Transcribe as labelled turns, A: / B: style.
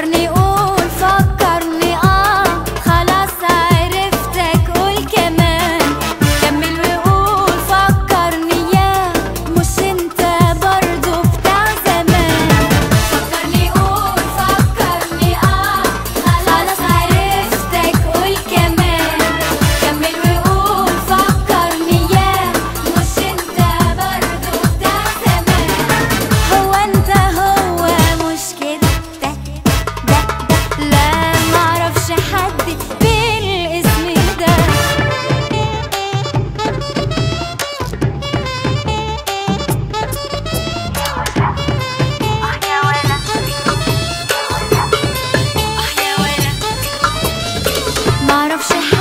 A: шикарный of shit.